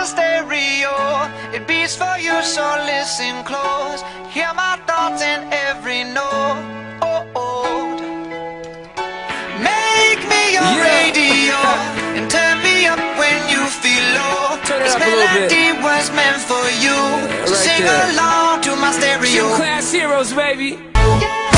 a stereo. It beats for you, so listen close. Hear my thoughts in every note. Oh, oh. Make me your Yeah. radio and turn me up when you feel low. Turn this melody was meant for you. Yeah, right so sing there. along to my stereo. Gym Class Heroes, baby. Yeah.